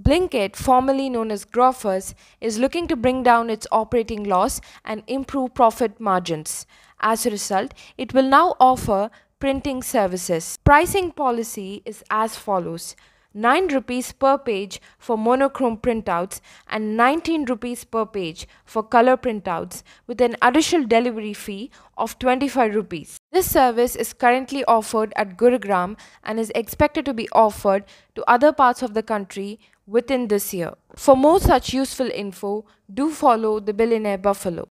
Blinkit, formerly known as Grofers, is looking to bring down its operating loss and improve profit margins. As a result, it will now offer printing services. Pricing policy is as follows. 9 rupees per page for monochrome printouts and 19 rupees per page for color printouts with an additional delivery fee of 25 rupees. This service is currently offered at Gurugram and is expected to be offered to other parts of the country within this year. For more such useful info, do follow the Billionaire Buffalo.